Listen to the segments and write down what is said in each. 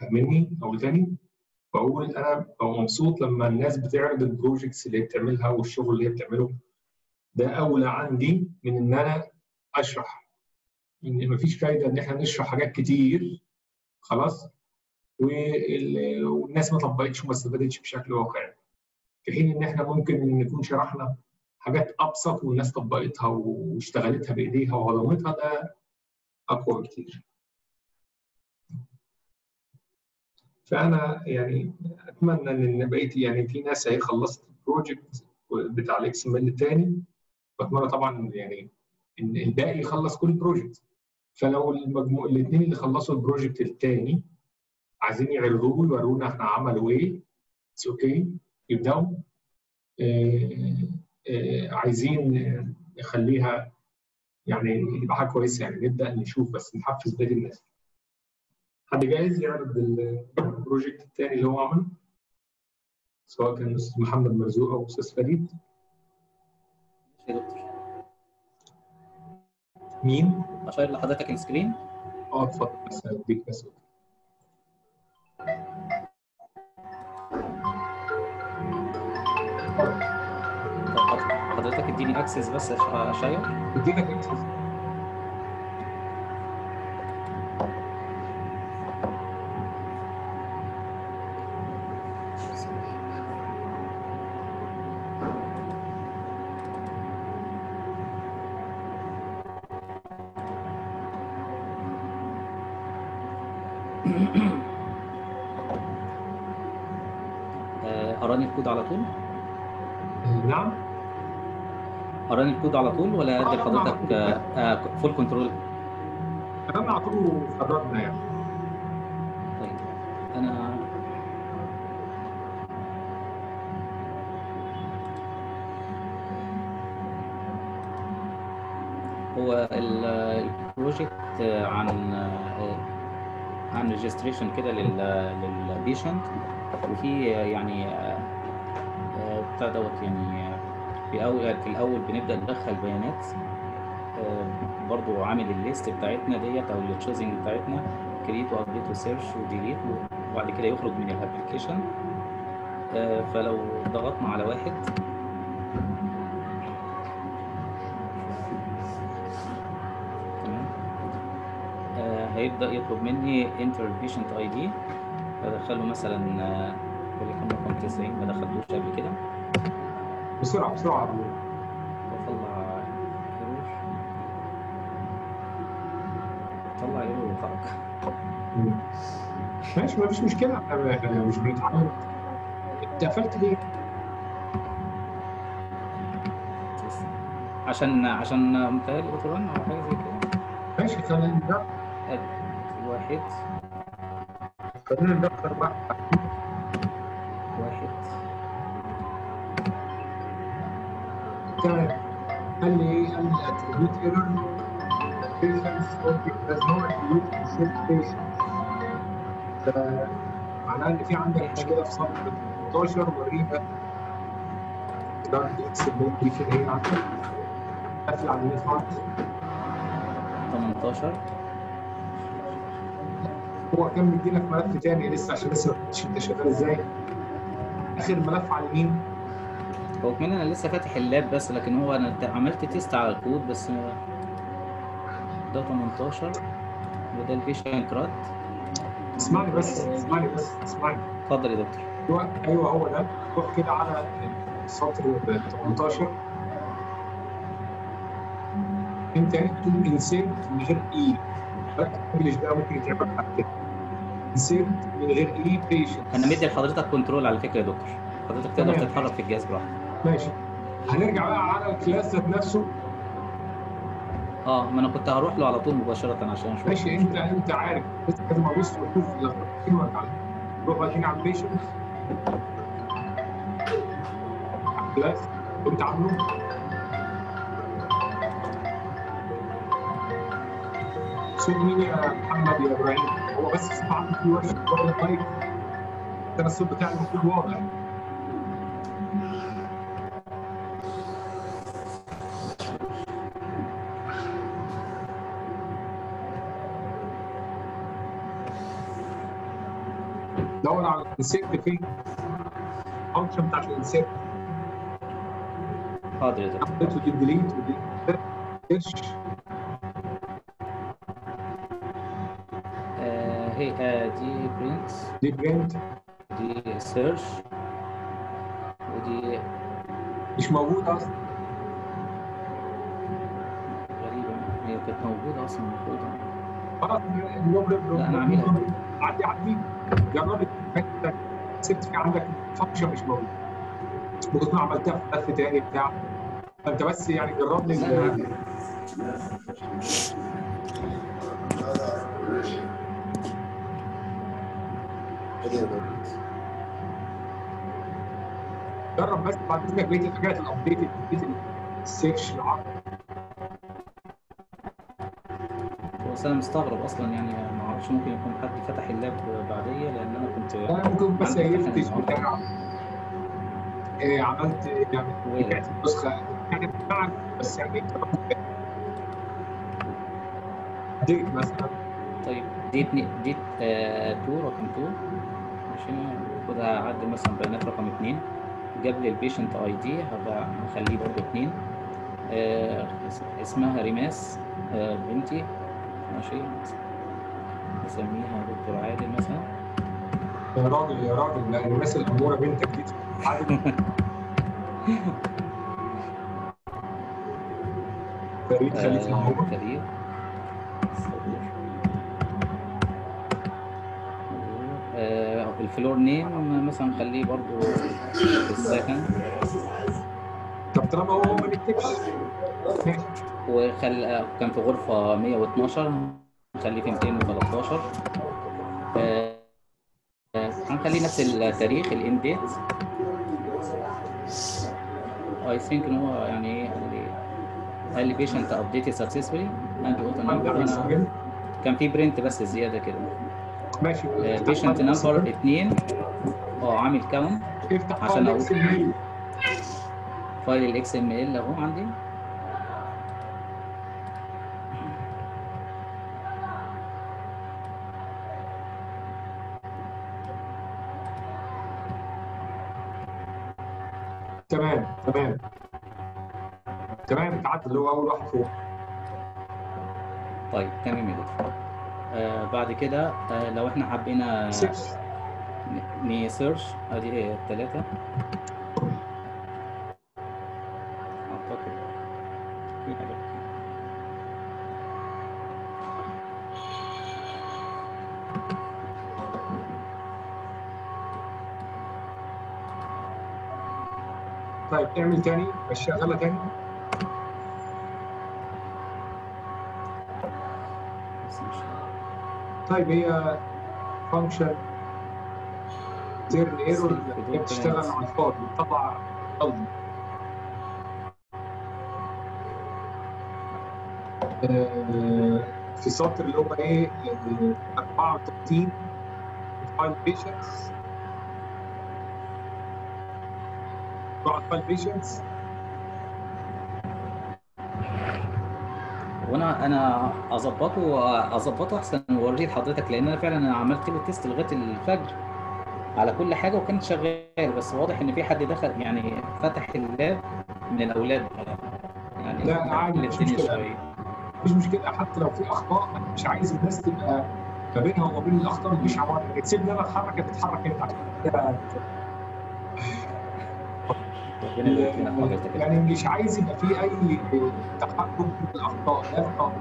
فاهمني؟ أو تاني؟ بقول أنا ببقى مبسوط لما الناس بتعرض البروجكتس اللي بتعملها والشغل اللي هي بتعمله. ده أولى عندي من إن أنا أشرح. إن مفيش فايدة إن إحنا نشرح حاجات كتير. خلاص؟ وال- والناس ما طبقتش وما استفادتش بشكل واقعي. في حين إن إحنا ممكن نكون شرحنا حاجات أبسط والناس طبقتها واشتغلتها بإيديها وهضمتها ده أقوى بكتير. فأنا يعني أتمنى إن بقيت يعني في ناس هي خلصت ال project بتاع ال XML الثاني وأتمنى طبعا يعني إن الباقي يخلص كل ال project فلو المجموع الاثنين اللي خلصوا ال project الثاني عايزين يعرضوه ويورونا إحنا عملوا إيه it's okay يبداوا عايزين نخليها يعني يبقى حاجة كويسة يعني نبدأ نشوف بس نحفز باقي الناس. حد جاهز يعرض ال project الثاني اللي هو عمله؟ سواء كان أستاذ محمد مرزوق أو أستاذ فريد. يا دكتور مين؟ أ share لحضرتك ال screen. آه اتفضل. بس هديك بس. حضرتك اديني اكسس بس أشير. اديلك اكسس آه، اراني الكود على طول نعم الكود على طول ولا آه، ادي معقول. فول كنترول أنا على طول خرجنا يعني طيب أنا هو ال- البروجكت عن عن registration كده لل patient وفي يعني آه، آه، بتاع دوت يعني آه، في اول في الأول بنبدأ ندخل بيانات آه، برضو عامل ال list بتاعتنا ديت أو ال choosing بتاعتنا create و update و search و delete وبعد كده يخرج من ال application آه، فلو ضغطنا على واحد. آه، هيبدأ يطلب مني enter patient ID ادخله مثلا وليكن رقم 90 ما دخلتوش قبل كده. بسرعة بسرعة. error طلع error وخرج مم. ماشي ما فيش مشكلة. إحنا مش بنتعامل انت قفلت ليه؟ عشان عشان متهيألي auto run أو حاجة زي كده. ماشي خلينا ندخل واحد. خلينا ندخل واحد واحد تمام قال لي إيه؟ قال لي attribute error patients object does not attribute to self patient ده معناه ان في عندك مشكله في صفحه 18 ورينا ده إكس دي في إيه عندك قفل على النت 18 هو كان مدينا في ملف تاني لسه عشان لسه ما انت شغال إزاي آخر ملف على اليمين هو كمان أنا لسه فاتح اللاب بس لكن هو أنا عملت تيست على الكود بس ده 18 وده البيشنت راد اسمعني بس اسمعني بس اسمعني. اتفضل يا دكتور. أيوه أيوه هو ده. روح كده على السطر 18 أنت تكتب insert من غير اي ال English ده ممكن يتعمل بعد كده. insert من غير اي patient أنا مدي لحضرتك control على فكرة يا دكتور. حضرتك تقدر. تتحرك في الجهاز براحتك. ماشي. هنرجع بقى على ال class ذات نفسه. آه ما أنا كنت هروح له على طول مباشرة عشان أشوف. ماشي انت انت عارف. بس لازم أبص وأشوف لخبطتين ولا على روح بقى هنا على ال patient class. كنت عامله. صوت مين يا محمد يا إبراهيم؟ هو بس عنه في ورشة. المايك. أنا الصوت بتاعي المفروض واضح دور على ال insert فين ال function بتاعت ال insert حاضر يا دكتور. عملته دي delete ودي search آه هي آه دي print دي print دي search ودي مش موجود أصلا. غريبة. هي كانت موجودة أصلا المفروض. خلاص أنا عاملها. عدي عدي. جرب الحته سبت في عندك function مش موجود ممكن عملتها في ملف تاني بتاع. فانت بس يعني جرب لي جرب بس بعد إذنك بقيه الحاجات ال update بقيه ال search العرض بس أنا مستغرب أصلا يعني ما أعرفش ممكن يكون حد فتح ال lap بعديا لأن أنا كنت أنا ممكن بس إن بتاع. إيه، عملت يعني النسخة. يعني معك بس يعني ديت مثلا. طيب دي اتنين دي آه two رقم two ماشي. المفروض هعدل مثلا بيانات رقم اتنين. جاب لي ال patient ID هبقى هخليه برضه اتنين. آه اس- اسمها ريماس آه بنتي. ماشي. نسميها دكتور عادل مثلا؟ يا راجل يا راجل ده الناس الاموره بنتك دي. عادي فريد خليفه آه. آه ال floor name مثلا خليه برضه في السكن. طب طالما هو ما ماشي. وخل آه، كان في غرفة 112 نخليه في 213 آه، آه، هنخليه نفس التاريخ ال end date I think إن هو يعني إيه قال لي قال لي patient updated successfully and auto number كان في print بس زيادة كده. ماشي. patient number 2 آه عامل count عشان ال file ال XML أهو عندي. اللي هو أول واحد فوق طيب تمام يا دكتور. آه بعد كده آه لو إحنا حبينا سيرش نسيرش ادي إيه؟ الثلاثة أعتقد. في حاجة طيب اعمل تاني. بس شغالة تاني بس مش طيب هي فانكشن زير ايرور هي بتشتغل على الفاضي بتطلع قلبي آه، في سطر اللي هو إيه؟ آه، 34 فايل بيشنتس بعد فايل بيشنتس وأنا أنا أظبطه أظبطه أحسن واوريه لحضرتك لأن أنا فعلا أنا عملت له test لغاية الفجر على كل حاجة وكانت شغال بس واضح إن في حد دخل يعني فتح ال lap من الأولاد. يعني لا، عادي، مش. شوية. مفيش مشكلة حتى لو في أخطاء أنا مش عايز الناس تبقى ما بينها وما بين الأخطاء مفيش عوامل. يعني تسيبني أنا أتحرك تتحرك أنت. عشان يعني مش عايز يبقى في أي تحكم في الأخطاء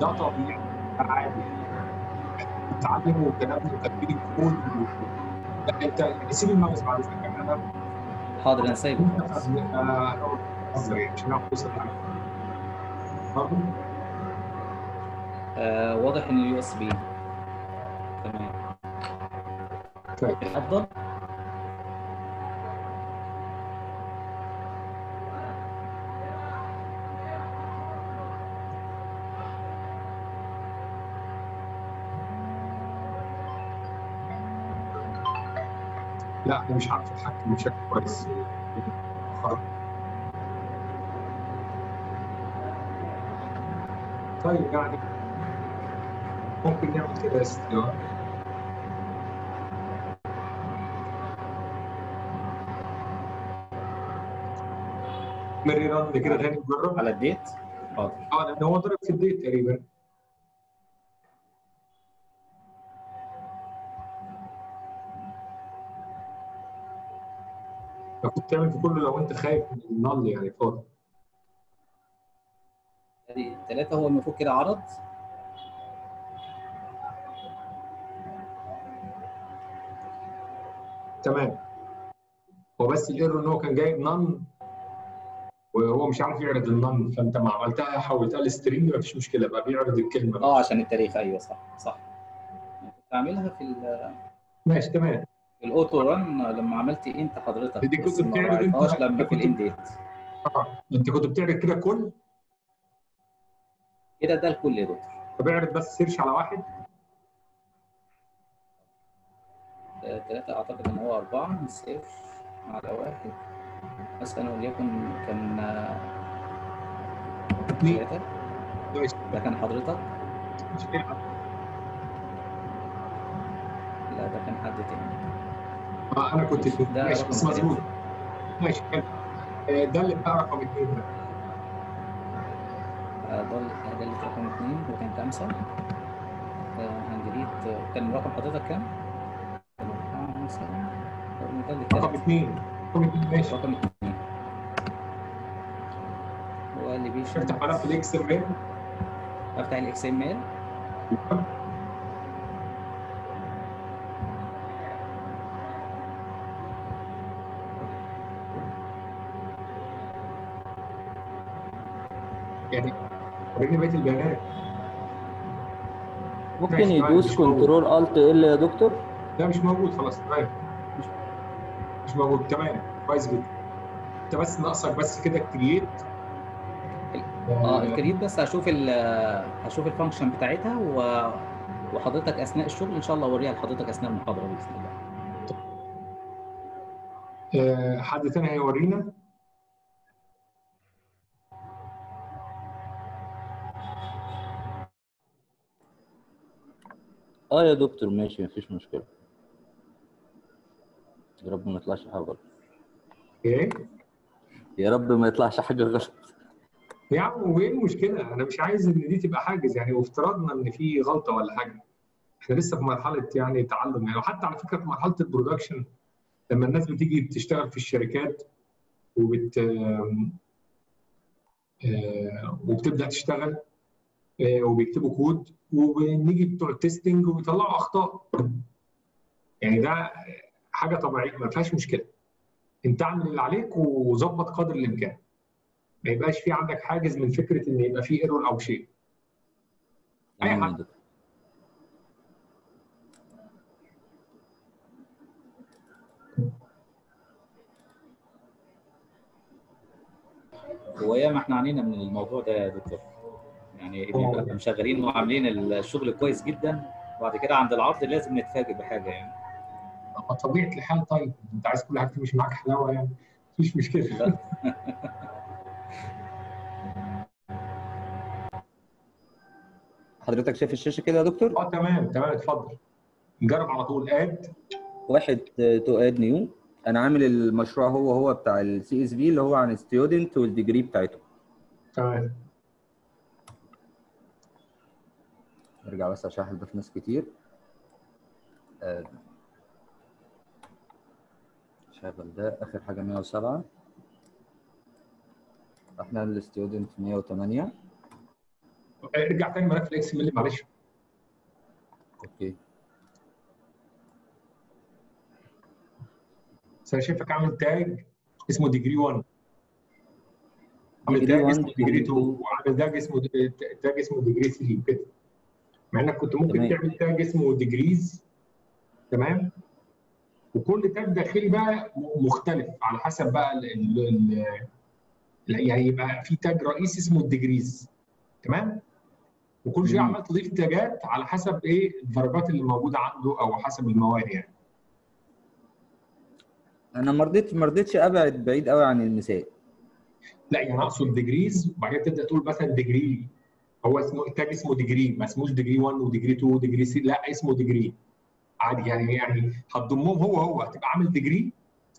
ده طبيعي. عادي. تعلم وكلام وتكبير الكود لا انت يعني سيب الماوس بعد اذنك يعني أنا حاضر أنا سايبه خلاص يعني مش هنعرف نوصل لحاجه برضه آه واضح إن ال USB. تمام. طيب. افضل لا أنا مش عارف أتحكم بشكل كويس. طيب يعني ممكن نعمل كده استدار مري كده تاني نجرب على الديت؟ آه لأن هو ضرب في الديت تقريبا. كنت تعمل في كله لو انت خايف من النل يعني فاضي ادي ثلاثة هو المفروض كده عرض. تمام. هو بس ال error إن هو كان جايب None وهو مش عارف يعرض ال None فأنت ما عملتها حولتها ل string مفيش مشكلة بقى بيعرض الكلمة. آه عشان التاريخ. أيوه صح صح. كنت عاملها في ال- ماشي تمام. ال auto run لما عملت انت حضرتك دي كنت بتعرض انت- لما في ال end date آه. انت كنت بتعرض كده كل؟ كده ده الكل يا دكتور. فبيعرض بس search على واحد. ثلاثة أعتقد إن هو أربعة. search على واحد. مثلا وليكن كان آه، ثلاثة ماشي ده كان حضرتك؟ مش كده. لا ده كان حد تاني. آه أنا كنت ماشي بس مظبوط. ماشي حلو آه، ده اللي بقى رقم اثنين ده. آه، ده ده اللي رقم اثنين وكان خمسة آه، هندريت آه، كان رقم حضرتك كام؟ رقم اثنين رقم اثنين ماشي. رقم اثنين هو اللي بيشن افتح ملف الإكس إم إل؟ افتح الإكس إم إل يعني وريني بقيه البيانات ممكن يدوس. Control Alt L يا دكتور؟ لا مش موجود خلاص تمام. مش مش موجود تمام. كويس جدا. انت بس ناقصك بس كده create آه ال create بس هشوف ال هشوف ال function بتاعتها و... وحضرتك أثناء الشغل إن شاء الله أوريها لحضرتك أثناء المحاضرة بإذن الله. آه، حد تاني هيورينا؟ آه يا دكتور ماشي مفيش مشكلة. يا رب ما يطلعش حاجة غلط. إيه؟ يا رب ما يطلعش حاجة غلط. يا عم وإيه المشكلة؟ أنا مش عايز إن دي تبقى حاجز يعني وافترضنا إن في غلطة ولا حاجة. إحنا لسه في مرحلة يعني تعلم يعني وحتى على فكرة في مرحلة البرودكشن لما الناس بتيجي بتشتغل في الشركات وبت آم، آه، وبتبدأ تشتغل آه، وبيكتبوا كود وبنيجي بتوع ال testing وبيطلعوا أخطاء. يعني ده حاجة طبيعية ما فيهاش مشكلة. أنت أعمل اللي عليك وظبط قدر الإمكان. ما يبقاش في عندك حاجز من فكرة إن يبقى في error أو شيء. يا حاجة. دكتور. هو ياما إحنا عانينا من الموضوع ده يا دكتور. يعني بيبقى مشغلين وعاملين الشغل كويس جدا. وبعد كده عند العرض لازم نتفاجئ بحاجة يعني. طب طبيعة الحال طيب أنت عايز كل حاجة تمشي معاك حلاوة يعني؟ مفيش مشكلة. لا. حضرتك شايف الشاشة كده يا دكتور؟ آه تمام تمام اتفضل. نجرب على طول. آد. واحد تو آد نيو. أنا عامل المشروع هو هو بتاع ال CSV اللي هو عن student وال degree بتاعته. تمام. ارجع بس عشان هضيف ناس كتير. آه، شغل ده آخر حاجة 107 إحنا ال student 108 ارجع تاني ملف ال XML معلش. Okay. بس أنا شايفك عامل تاج اسمه ديجري 1 عامل تاج 1 اسمه ديجري 2 degree وعامل تاج اسمه تاج اسمه ديجري 3 وكده. مع إنك كنت ممكن تمام. تعمل tag اسمه degrees تمام؟ وكل tag داخلي بقى مختلف على حسب بقى ال ال ال يعني يبقى في tag رئيسي اسمه ال degrees تمام؟ وكل شوية. عمال تضيف تاجات على حسب إيه الدرجات اللي موجودة عنده أو حسب المواد يعني. أنا ما رضيتش ما رضيتش أبعد بعيد قوي عن المثال. لا يعني أقصد degrees وبعد كده تبدأ تقول مثلا degree هو اسمه ال tag اسمه degree ما اسموش degree 1 و degree 2 و degree 3 لا اسمه degree عادي يعني يعني هتضمهم هو هو هتبقى عامل degree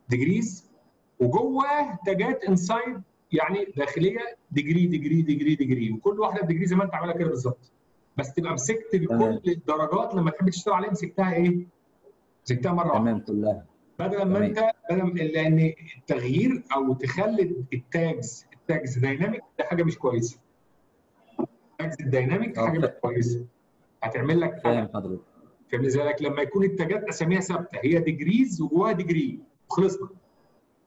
degrees وجوه تاجات inside يعني داخلية degree degree degree degree وكل واحدة ب degree زي ما انت عاملها كده بالظبط بس تبقى مسكت. كل الدرجات لما تحب تشتغل عليها مسكتها إيه؟ مسكتها مرة واحدة تمام كلها بدل ما. انت بدل لأن التغيير أو تخلي ال tags ال tags dynamic ده حاجة مش كويسة ال tags ال dynamic آه، حاجة مش كويسة. هتعمل لك فاهم حضرتك. فاهم إزاي لما يكون التاجات أساميها ثابتة هي degrees وجواها degree وخلصنا.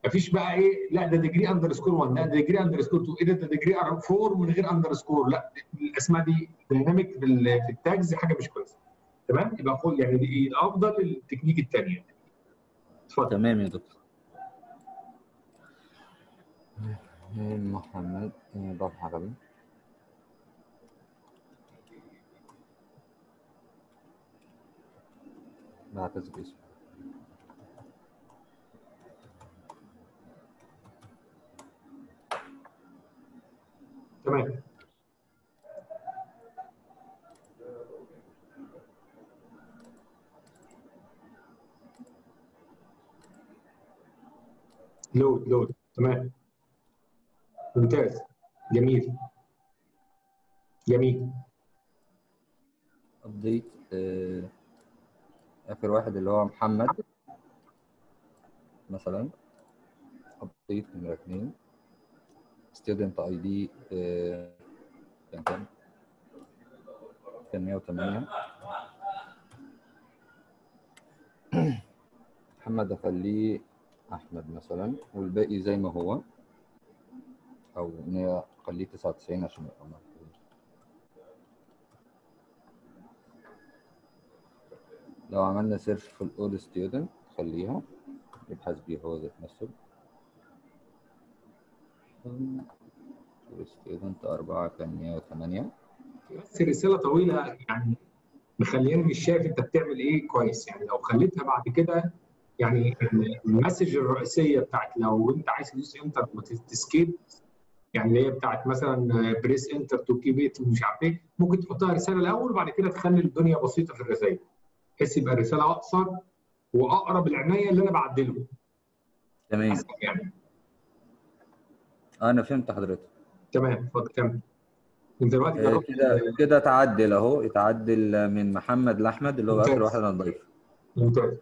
مفيش بقى إيه لا ده degree underscore 1 لا ده degree underscore 2 إيه ده؟ ده degree 4 من غير underscore لا الأسماء دي dynamic في ال- في ال tags حاجة مش كويسة. تمام؟ يبقى خد يعني دي الأفضل التكنيك الثانية اتفضل. تمام يا دكتور. محمد ضاف عربي باسمه. تمام. لود لود. تمام. ممتاز. جميل. جميل. update آخر واحد اللي هو محمد. مثلا. update نمرة اتنين student ID كان؟ كان 108 محمد أخليه أحمد مثلا والباقي زي ما هو. أو إن هي أخليه 99 عشان يبقى لو عملنا search في الأول student خليها يبحث بيه هو ذات نفسه. student أربعة كان 108 بس رسالة طويلة يعني مخليني مش شايف أنت بتعمل إيه كويس. يعني لو خليتها بعد كده يعني ال message الرئيسية بتاعت لو أنت عايز تدوس enter وت skip يعني اللي هي بتاعت مثلا press enter to keep it ومش عارف إيه ممكن تحطها رسالة الأول وبعد كده تخلي الدنيا بسيطة في الرسائل بحيث يبقى الرساله أقصر وأقرب العناية اللي أنا بعدله تمام. يعني. أنا فهمت حضرتك. تمام اتفضل كمل. انت دلوقتي آه، كده كده تعدل أهو. اتعدل من محمد لأحمد اللي هو آخر. واحد أنا ضيفه ممتاز.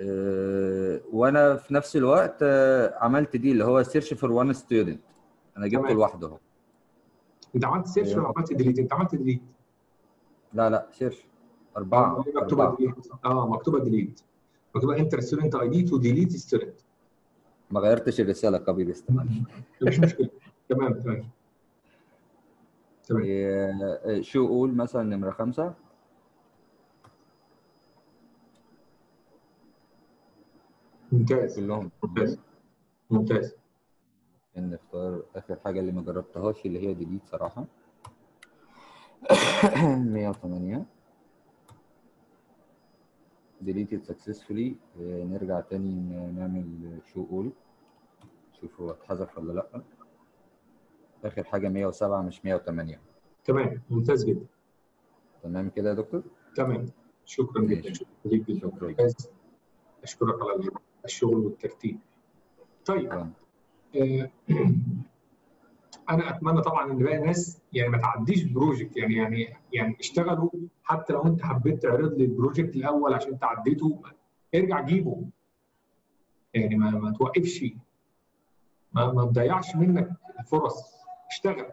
آه، وأنا في نفس الوقت آه، عملت دي اللي هو search for one student أنا جبته. لوحده أهو. أنت عملت search ولا عملت delete؟ أنت عملت delete لا لا search أربعة مكتوبة أربعة. delete آه مكتوبة delete مكتوبة enter student ID to delete student ما غيرتش الرسالة كبير استمر مش مشكلة. تمام تمام. تمام. شو قول مثلا نمرة خمسة؟ ممتاز. كلهم ممتاز. ممتاز. إن نختار آخر حاجة اللي ما جربتهاش اللي هي delete صراحة. 108 deleted successfully. آه، نرجع تاني نعمل شو قول شوف هو اتحذف ولا لأ. آخر حاجة 107 مش 108 تمام. ممتاز جدا. تمام كده يا دكتور؟ تمام. شكرا جدا. شكرا شكرا. أشكرك على الشغل والترتيب. طيب. آه، أنا اتمنى طبعا إن باقي الناس يعني ما تعديش project يعني يعني يعني اشتغلوا حتى لو انت حبيت تعرض لي ال project الأول عشان تعديته ارجع جيبه. يعني ما, ما توقفش. ما, ما تضيعش منك الفرص. اشتغل.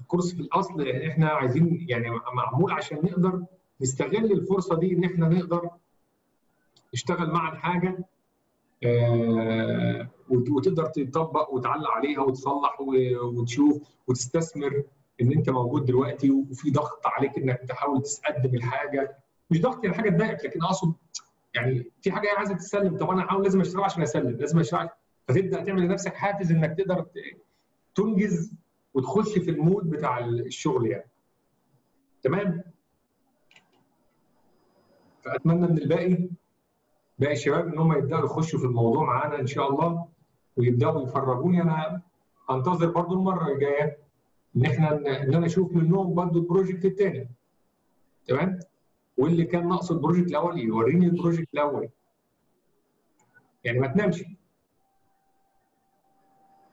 ال course في الأصل إحنا عايزين يعني معمول عشان نقدر نستغل الفرصة دي إن إحنا نقدر نشتغل مع الحاجة. آه، وتقدر تطبق وتعلق عليها وتصلح وتشوف وتستثمر إن أنت موجود دلوقتي وفي ضغط عليك إنك تحاول تقدم الحاجة. مش ضغط يعني حاجة تضايقك لكن أقصد يعني في حاجة عايزة تسلم طب أنا هحاول لازم أشتغل عشان أسلم لازم أشتغل. فتبدأ تعمل لنفسك حافز إنك تقدر تنجز وتخش في المود بتاع الشغل يعني. تمام؟ فأتمنى من الباقي باقي الشباب إن هم يبدأوا يخشوا في الموضوع معانا إن شاء الله. ويبداوا يفرجوني أنا هنتظر برضو المرة الجاية إن إحنا إن أنا أشوف منهم برضو ال project الثاني تمام؟ واللي كان ناقصه ال project الأول يوريني ال project الأول. يعني ما تنامش.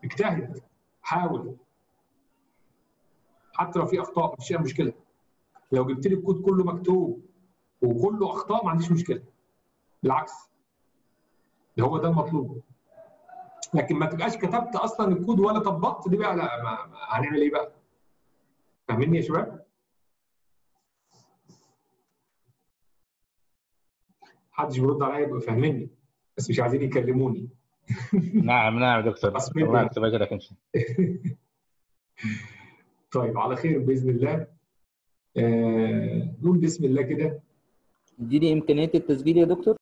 اجتهد. حاول. حتى لو في أخطاء مفيش مشكلة. لو جبت لي الكود كله مكتوب وكله أخطاء ما عنديش مشكلة. بالعكس. ده هو ده المطلوب. لكن ما تبقاش كتبت أصلا الكود ولا طبقت دي بقى لا ما هنعمل إيه بقى؟ فاهميني يا شباب؟ محدش بيرد عليا يبقى فاهميني بس مش عايزين يكلموني نعم نعم دكتور بس مني. الله يكتب أجرك إن شاء الله طيب على خير بإذن الله آه نقول بسم الله كده اديني إمكانية التسجيل يا دكتور